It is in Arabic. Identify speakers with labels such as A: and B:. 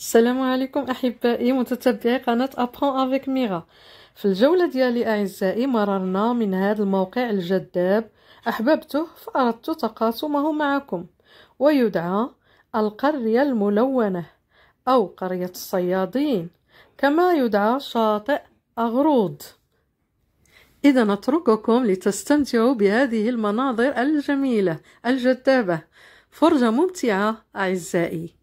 A: السلام عليكم أحبائي متتبعي قناة أبرون أفيك ميغا في الجولة ديالي أعزائي مررنا من هذا الموقع الجذاب. أحببته فأردت تقاسمه معكم. ويدعى القرية الملونة أو قرية الصيادين. كما يدعى شاطئ اغروض إذا نترككم لتستمتعوا بهذه المناظر الجميلة الجذابة. فرجة ممتعة أعزائي.